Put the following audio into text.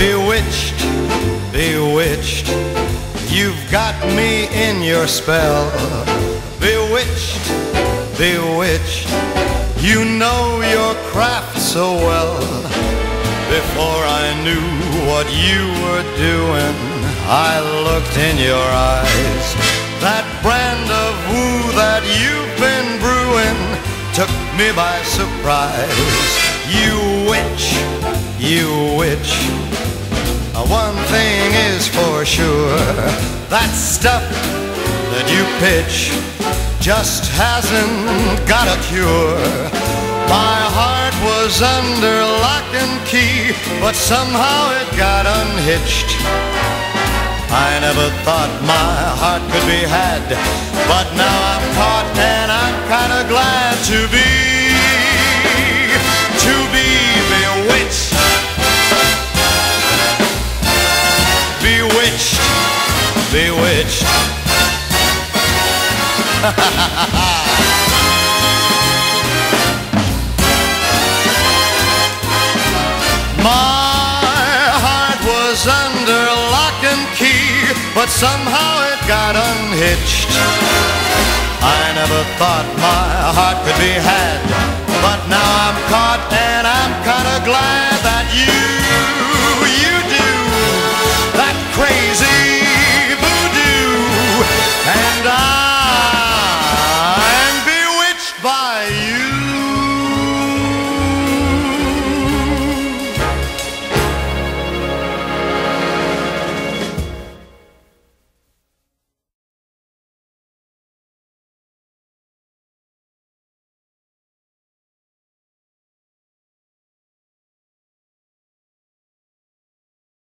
Bewitched, bewitched, you've got me in your spell. Bewitched, bewitched, you know your craft so well. Before I knew what you were doing, I looked in your eyes. That brand of woo that you've been brewing took me by surprise. You witch, you witch. Thing is for sure, that stuff that you pitch just hasn't got a cure. My heart was under lock and key, but somehow it got unhitched. I never thought my heart could be had, but now I'm caught and I'm kinda glad to be, bewitched. My heart was under lock and key, but somehow it got unhitched. I never thought my heart could be had, but now I'm caught and I'm kinda glad.